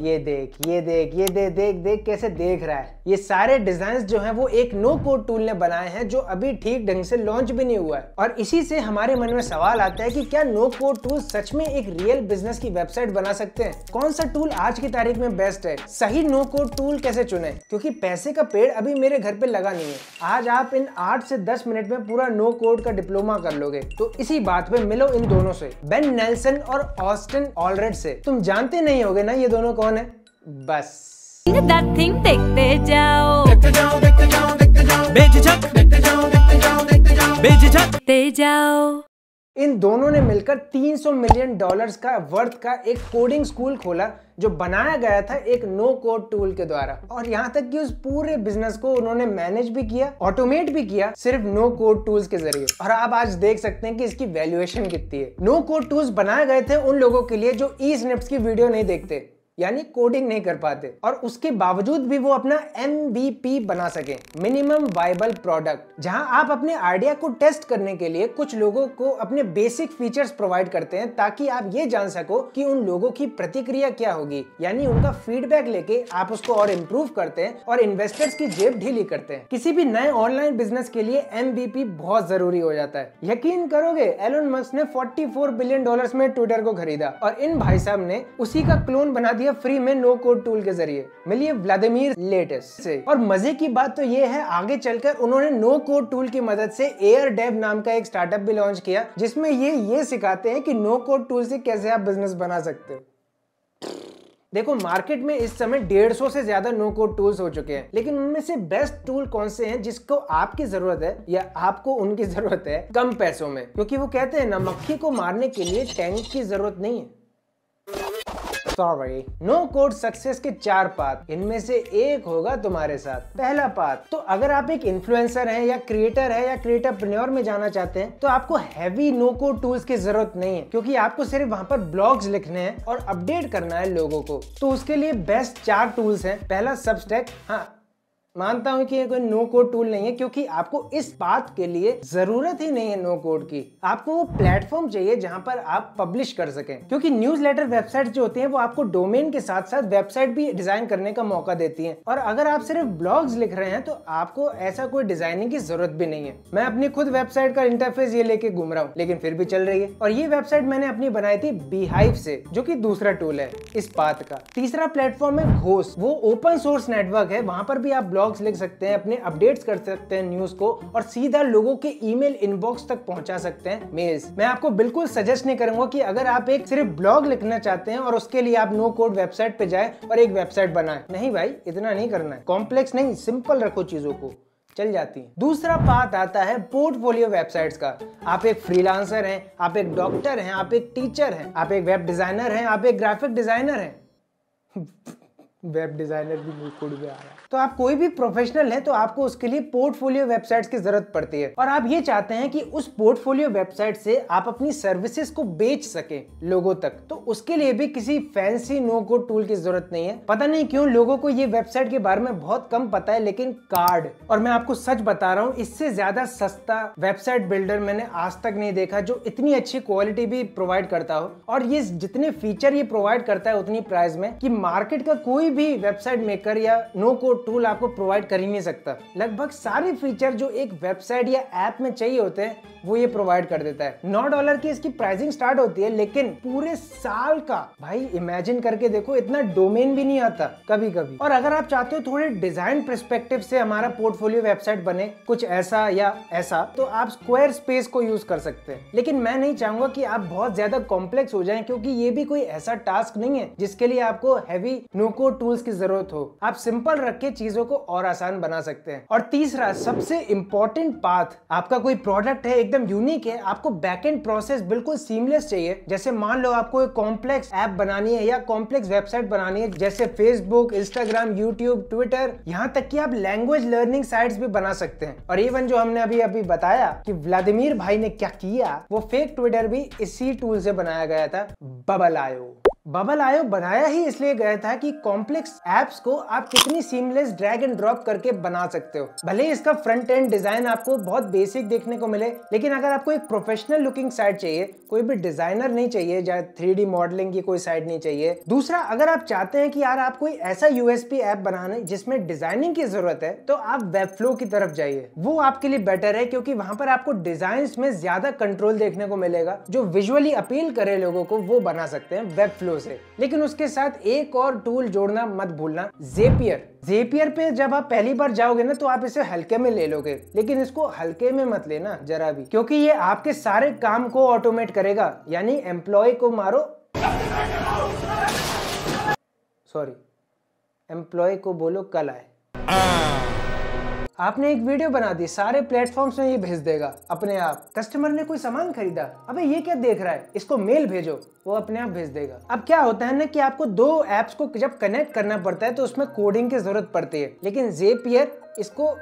ये देख ये देख, ये दे, देख देख कैसे देख रहा है। ये सारे डिज़ाइन जो है, वो एक नो कोड टूल ने बनाए हैं, जो अभी ठीक ढंग से लॉन्च भी नहीं हुआ है। और इसी से हमारे मन में सवाल आता है कि क्या नो कोड टूल सच में एक रियल बिज़नेस की वेबसाइट बना सकते हैं? कौन सा टूल आज की तारीख में बेस्ट है? सही नो कोड टूल कैसे चुने? क्योंकि पैसे का पेड़ अभी मेरे घर पे लगा नहीं है। आज आप इन आठ से दस मिनट में पूरा नो कोड का डिप्लोमा कर लोगे। तो इसी बात पे मिलो इन दोनों से। बेन नेल्सन और ऑस्टिन ऑलरेड से। तुम जानते नहीं होगे ना ये दोनों कौन है? बस। Thing देखते जाओ। बेझिझक। बेझिझक। देखते जाओ। इन दोनों ने मिलकर 300 मिलियन डॉलर्स का वर्थ का एक कोडिंग स्कूल खोला जो बनाया गया था एक नो कोड टूल के द्वारा। और यहाँ तक कि उस पूरे बिज़नेस को उन्होंने मैनेज भी किया ऑटोमेट भी किया सिर्फ़ नो कोड टूल्स के ज़रिए। और आप आज देख सकते हैं कि इसकी वैल्यूएशन कितनी है। नो कोड टूल्स बनाए गए थे उन लोगों के लिए जो ई स्निप्स की वीडियो नहीं देखते। यानी कोडिंग नहीं कर पाते। और उसके बावजूद भी वो अपना एम बना सके, मिनिमम वाइबल प्रोडक्ट, जहाँ आप अपने आइडिया को टेस्ट करने के लिए कुछ लोगों को अपने बेसिक फीचर्स प्रोवाइड करते हैं, ताकि आप ये जान सको कि उन लोगों की प्रतिक्रिया क्या होगी। यानी उनका फीडबैक लेके आप उसको और इम्प्रूव करते हैं और इन्वेस्टर्स की जेब ढीली करते हैं। किसी भी नए ऑनलाइन बिज़नेस के लिए एम बहुत ज़रूरी हो जाता है। यकीन करोगे एलोन मस्क ने 44 बिलियन डॉलर्स में ट्विटर को खरीदा, और इन भाई साहब ने उसी का क्लोन बना दिया। दिया फ्री में नो कोड टूल के ज़रिए। मिलिए व्लादिमीर लेटेस्ट से। और मज़े की बात तो ये है, आगे चलकर उन्होंने नो कोड टूल की मदद से एयर डेव नाम का एक स्टार्टअप भी लॉन्च किया, जिसमें ये ये सिखाते हैं कि नो कोड टूल से कैसे आप बिज़नेस बना सकते हो। देखो मार्केट में इस समय डेढ़ सौ से ज़्यादा नो कोड टूल्स हो चुके हैं, लेकिन उनमें से बेस्ट टूल कौन से हैं जिसको आपकी ज़रूरत है या आपको उनकी ज़रूरत है कम पैसों में? क्योंकि वो कहते हैं ना, मक्खी को मारने के लिए टैंक की ज़रूरत नहीं है। सॉरी नो कोड सक्सेस के चार पाथ इनमें से एक होगा तुम्हारे साथ। पहला पाथ तो अगर आप एक इन्फ्लुएंसर हैं या क्रिएटर है या क्रिएटर में जाना चाहते हैं तो आपको हैवी नो कोड टूल्स की ज़रूरत नहीं है, क्योंकि आपको सिर्फ़ वहाँ पर ब्लॉग्स लिखने हैं और अपडेट करना है लोगों को। तो उसके लिए बेस्ट चार टूल्स हैं। पहला सबस्टेक हाँ मानता हूँ कि ये कोई नो कोड टूल नहीं है, क्योंकि आपको इस बात के लिए ज़रूरत ही नहीं है नो कोड की। आपको वो प्लेटफॉर्म चाहिए जहाँ पर आप पब्लिश कर सकें। क्योंकि न्यूज़ लेटर वेबसाइट जो होती हैं, वो आपको डोमेन के साथ साथ वेबसाइट भी डिज़ाइन करने का मौका देती हैं। और अगर आप सिर्फ़ ब्लॉग्स लिख रहे हैं तो आपको ऐसा कोई डिज़ाइनिंग की ज़रूरत भी नहीं है। मैं अपनी खुद वेबसाइट का इंटरफेस ये लेके घूम रहा हूँ, लेकिन फिर भी चल रही है। और ये वेबसाइट मैंने अपनी बनाई थी बीहाइव से, जो की दूसरा टूल है इस बात का। तीसरा प्लेटफॉर्म है घोष वो ओपन सोर्स नेटवर्क है, वहाँ पर भी आप ब्लॉग्स लिख सकते हैं, अपने अपडेट्स कर सकते हैं न्यूज़ को और सीधा लोगों के ईमेल इनबॉक्स तक पहुँचा सकते हैं मेल्स मैं आपको बिल्कुल सजेस्ट नहीं करूँगा कि अगर आप एक सिर्फ़ ब्लॉग लिखना चाहते हैं और उसके लिए आप नो कोड वेबसाइट पे जाए और एक वेबसाइट बनाए। नहीं भाई, इतना नहीं करना है। कॉम्प्लेक्स नहीं सिंपल रखो चीज़ों को। चल जाती है। दूसरा बात आता है पोर्टफोलियो वेबसाइट्स का। आप एक फ्रीलांसर हैं, आप एक डॉक्टर हैं, आप एक टीचर हैं, आप एक वेब डिज़ाइनर हैं, आप एक ग्राफिक डिज़ाइनर हैं। वेब डिज़ाइनर भी मुकुड़ में आ रहा है। तो आप कोई भी प्रोफेशनल है तो आपको उसके लिए पोर्टफोलियो वेबसाइट्स की ज़रूरत पड़ती है। और आप ये चाहते हैं कि उस पोर्टफोलियो वेबसाइट से आप अपनी सर्विसेज़ को बेच सके लोगों तक तो उसके लिए भी किसी फैंसी नो कोड टूल की ज़रूरत नहीं है। पता नहीं क्यों लोगों को ये वेबसाइट के बारे में बहुत कम पता है, लेकिन कार्ड। और मैं आपको सच बता रहा हूँ, इससे ज़्यादा सस्ता वेबसाइट बिल्डर मैंने आज तक नहीं देखा, जो इतनी अच्छी क्वालिटी भी प्रोवाइड करता हो। और ये जितने फीचर ये प्रोवाइड करता है, उतनी प्राइस में, कि मार्केट का कोई भी वेबसाइट मेकर या नो कोड टूल आपको प्रोवाइड कर ही नहीं सकता। लगभग सारे फीचर जो एक वेबसाइट या ऐप में चाहिए होते हैं, वो ये प्रोवाइड कर देता है। नौ डॉलर की इसकी प्राइसिंग स्टार्ट होती है, लेकिन पूरे साल का, भाई इमेजिन करके देखो, इतना डोमेन भी नहीं आता कभी कभी और अगर आप चाहते हो थोड़े डिज़ाइन परस्पेक्टिव से हमारा पोर्टफोलियो वेबसाइट बने, कुछ ऐसा या ऐसा तो आप स्क्वायर स्पेस को यूज़ कर सकते हैं। लेकिन मैं नहीं चाहूँगा कि आप बहुत ज़्यादा कॉम्प्लेक्स हो जाए, क्योंकि ये भी कोई ऐसा टास्क नहीं है, जिसके लिए आपको हैवी नोको टूल्स की ज़रूरत हो, आप सिंपल रख के चीज़ों को और आसान बना सकते हैं। और तीसरा, सबसे इंपॉर्टेंट पाथ आपका कोई प्रोडक्ट है, एकदम यूनिक है, आपको बैकएंड प्रोसेस बिल्कुल सीमलेस चाहिए। जैसे मान लो आपको एक कॉम्प्लेक्स ऐप बनानी है या कॉम्प्लेक्स वेबसाइट बनानी है, जैसे फेसबुक इंस्टाग्राम यूट्यूब ट्विटर यहाँ तक कि आप लैंग्वेज लर्निंग साइट्स भी बना सकते हैं। और इवन जो हमने अभी अभी बताया कि व्लादिमीर भाई ने क्या किया, वो फेक ट्विटर भी इसी टूल से बनाया गया था बबल आयो बबल आयो बनाया ही इसलिए गया था कि कॉम्प्लेक्स एप्स को आप कितनी सीमलेस ड्रैग एंड ड्रॉप करके बना सकते हो। भले इसका फ्रंट एंड डिज़ाइन आपको बहुत बेसिक देखने को मिले, लेकिन अगर आपको एक प्रोफेशनल लुकिंग साइट चाहिए, कोई भी डिज़ाइनर नहीं चाहिए या थ्री मॉडलिंग की कोई साइट नहीं चाहिए। दूसरा, अगर आप चाहते हैं कि यार आप कोई ऐसा यूएसपी ऐप बनाने जिसमें डिज़ाइनिंग की ज़रूरत है तो आप वेब फ्लो की तरफ़ जाइए। वो आपके लिए बेटर है, क्योंकि वहाँ पर आपको डिज़ाइन में ज़्यादा कंट्रोल देखने को मिलेगा, जो विजुअली अपील करे लोगों को वो बना सकते हैं वेब फ्लो से लेकिन उसके साथ एक और टूल जोड़ना मत भूलना जेपियर जेपियर पे जब आप पहली बार जाओगे ना तो आप इसे हल्के में ले लोगे। लेकिन इसको हल्के में मत लेना, जरा भी। क्योंकि ये आपके सारे काम को ऑटोमेट करेगा, यानी एम्प्लॉय को मारो। सॉरी एम्प्लॉय को बोलो कल आए। आपने एक वीडियो बना दी, सारे प्लेटफॉर्म्स में ये भेज देगा, अपने आप। कस्टमर ने कोई सामान खरीदा, अबे ये क्या देख रहा है? इसको मेल भेजो, वो अपने आप भेज देगा। अब क्या होता है ना कि आपको दो एप्स को जब कनेक्ट करना पड़ता है तो उसमें कोडिंग की ज़रूरत पड़ती है, लेकिन जेपियर इसको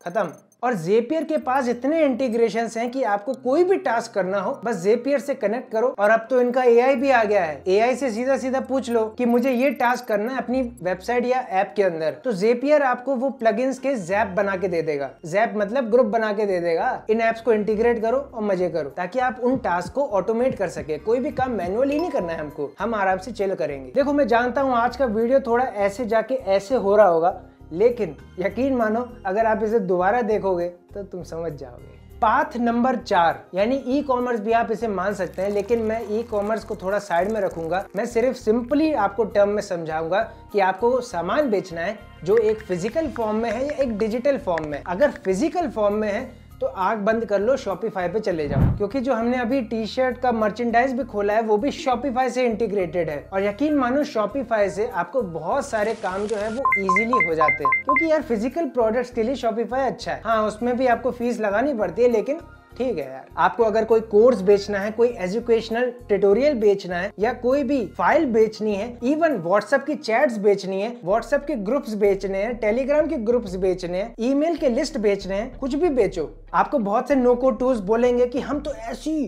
खत्म। और जेपियर के पास इतने इंटीग्रेशन हैं कि आपको कोई भी टास्क करना हो, बस जेपियर से कनेक्ट करो। और अब तो इनका एआई भी आ गया है। एआई से सीधा सीधा पूछ लो कि मुझे ये टास्क करना है अपनी वेबसाइट या ऐप के अंदर। तो जेपियर आपको वो प्लग के जैप बना के दे देगा। जैप मतलब ग्रुप बना के दे देगा। इन एप्स को इंटीग्रेट करो और मज़े करो, ताकि आप उन टास्क को ऑटोमेट कर सके। कोई भी काम मैनुअली नहीं करना है हमको। हम आराम से चिल करेंगे। देखो, मैं जानता हूँ आज का वीडियो थोड़ा ऐसे जाके ऐसे हो रहा होगा। लेकिन यकीन मानो, अगर आप इसे दोबारा देखोगे तो तुम समझ जाओगे। पाथ नंबर चार, यानी ई कॉमर्स भी आप इसे मान सकते हैं, लेकिन मैं ई कॉमर्स को थोड़ा साइड में रखूँगा। मैं सिर्फ़ सिंपली आपको टर्म में समझाऊँगा कि आपको सामान बेचना है, जो एक फ़िज़िकल फॉर्म में है या एक डिजिटल फॉर्म में अगर फ़िज़िकल फॉर्म में है तो आग बंद कर लो शॉपिफाई पे चले जाओ। क्योंकि जो हमने अभी टी शर्ट का मर्चेंडाइज भी खोला है, वो भी शॉपिफाई से इंटीग्रेटेड है। और यकीन मानो शॉपिफाई से आपको बहुत सारे काम जो है, वो इजीली हो जाते हैं। क्योंकि यार फ़िज़िकल प्रोडक्ट्स के लिए शॉपिफाई अच्छा है। हाँ उसमें भी आपको फ़ीस लगानी पड़ती है, लेकिन ठीक है यार। आपको अगर कोई कोर्स बेचना है, कोई एजुकेशनल ट्यूटोरियल बेचना है, या कोई भी फ़ाइल बेचनी है इवन व्हाट्सएप की चैट्स बेचनी है व्हाट्सएप के ग्रुप्स बेचने हैं टेलीग्राम के ग्रुप्स बेचने हैं ईमेल के लिस्ट बेचने हैं, कुछ भी बेचो। आपको बहुत से नो कोड टूल्स बोलेंगे कि हम तो ऐसी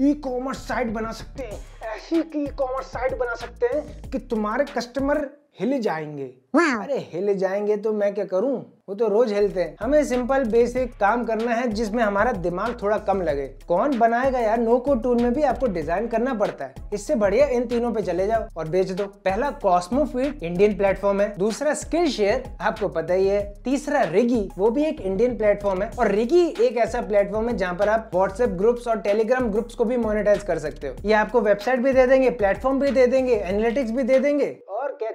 ई कॉमर्स साइट बना सकते हैं, ऐसी ई कॉमर्स साइट बना सकते हैं कि तुम्हारे कस्टमर हिल जाएँगे। अरे हिल जाएँगे तो मैं क्या करूँ? वो तो रोज हिलते हैं। हमें सिंपल बेसिक काम करना है जिसमें हमारा दिमाग थोड़ा कम लगे। कौन बनाएगा यार? नो को टूल में भी आपको डिज़ाइन करना पड़ता है। इससे बढ़िया इन तीनों पे चले जाओ और बेच दो। पहला कॉस्मोफीड इंडियन प्लेटफॉर्म है। दूसरा स्किल शेयर आपको पता ही है। तीसरा रिगी वो भी एक इंडियन प्लेटफॉर्म है। और रिगी एक ऐसा प्लेटफॉर्म है जहाँ पर आप व्हाट्सएप ग्रुप्स और टेलीग्राम ग्रुप्स को भी मोनिटाइज कर सकते हो। ये आपको वेबसाइट भी दे देंगे प्लेटफॉर्म भी दे देंगे एनालिटिक्स भी दे देंगे।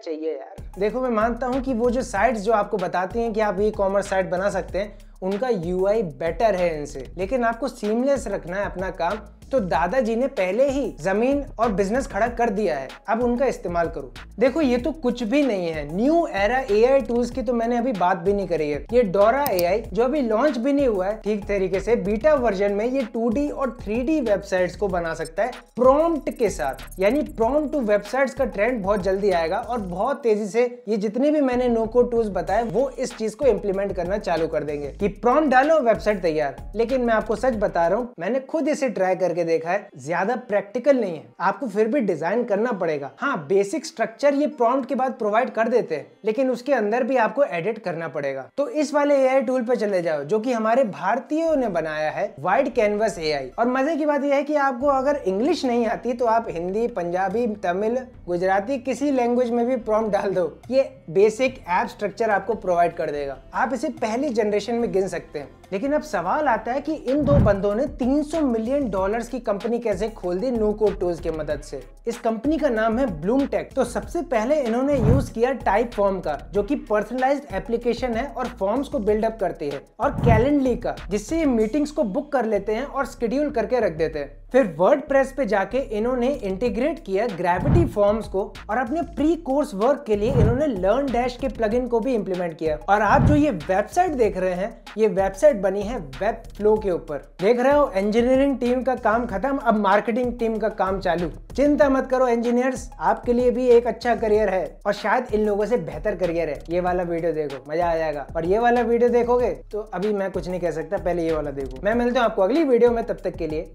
चाहिए यार। देखो, मैं मानता हूँ कि वो जो साइट्स जो आपको बताती हैं कि आप ई कॉमर्स साइट बना सकते हैं, उनका यूआई बेटर है इनसे। लेकिन आपको सीमलेस रखना है अपना काम तो दादाजी ने पहले ही ज़मीन और बिज़नेस खड़ा कर दिया है। अब उनका इस्तेमाल करो। देखो, ये तो कुछ भी नहीं है। न्यू एरा एआई टूल्स की तो मैंने अभी बात भी नहीं करी है। ये डोरा ए आई जो अभी लॉन्च भी नहीं हुआ है, ठीक तरीके से बीटा वर्जन में ये 2D और 3D वेबसाइट्स को बना सकता है प्रॉम्प्ट के साथ। यानी प्रॉम्प्ट टू वेबसाइट्स का ट्रेंड बहुत जल्दी आएगा और बहुत तेज़ी से ये जितने भी मैंने नो कोड टूल्स बताए, वो इस चीज़ को इम्प्लीमेंट करना चालू कर देंगे कि प्रॉम्प्ट डालो वेबसाइट तैयार। लेकिन मैं आपको सच बता रहा हूँ, मैंने खुद इसे ट्राई करके करके देखा है, ज़्यादा प्रैक्टिकल नहीं है। आपको फिर भी डिज़ाइन करना पड़ेगा। हाँ बेसिक स्ट्रक्चर ये प्रॉम्प्ट के बाद प्रोवाइड कर देते हैं, लेकिन उसके अंदर भी आपको एडिट करना पड़ेगा। तो इस वाले ए टूल पे चले जाओ, जो कि हमारे भारतीयों ने बनाया है वाइड कैनवस ए और मज़े की बात यह है कि आपको अगर इंग्लिश नहीं आती तो आप हिंदी, पंजाबी, तमिल, गुजराती किसी लैंग्वेज में भी प्रॉम्प्ट डाल दो। ये बेसिक ऐप स्ट्रक्चर आपको प्रोवाइड कर देगा। आप इसे पहली जनरेशन में गिन सकते हैं। लेकिन अब सवाल आता है कि इन दो बंदों ने 300 मिलियन डॉलर्स की कंपनी कैसे खोल दी नो कोड टूल्स की मदद से? इस कंपनी का नाम है ब्लूम टेक तो सबसे पहले इन्होंने यूज़ किया टाइप फॉर्म का, जो कि पर्सनलाइज एप्लीकेशन है और फॉर्म्स को बिल्डअप करती है, और कैलेंडली का, जिससे ये मीटिंग्स को बुक कर लेते हैं और स्केड्यूल करके रख देते हैं। फिर वर्ड प्रेस पे जाके इन्होंने इंटीग्रेट किया ग्रेविटी फॉर्म्स को और अपने प्री कोर्स वर्क के लिए इन्होंने लर्न डैश के प्लगइन को भी इंप्लीमेंट किया। और आप जो ये वेबसाइट देख रहे हैं, ये वेबसाइट बनी है वेब फ्लो के ऊपर। देख रहे हो इंजीनियरिंग टीम का काम खत्म, अब मार्केटिंग टीम का काम चालू। चिंता मत करो इंजीनियर्स आपके लिए भी एक अच्छा करियर है और शायद इन लोगों से बेहतर करियर है। ये वाला वीडियो देखो, मज़ा आ जाएगा। और ये वाला वीडियो देखोगे तो अभी मैं कुछ नहीं कह सकता, पहले ये वाला देखो। मैं मिलता हूँ आपको अगली वीडियो में, तब तक के लिए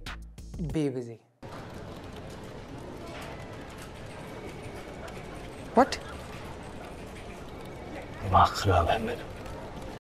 Be busy. What? दिमाग है मेरा